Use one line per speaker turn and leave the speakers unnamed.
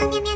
meow meow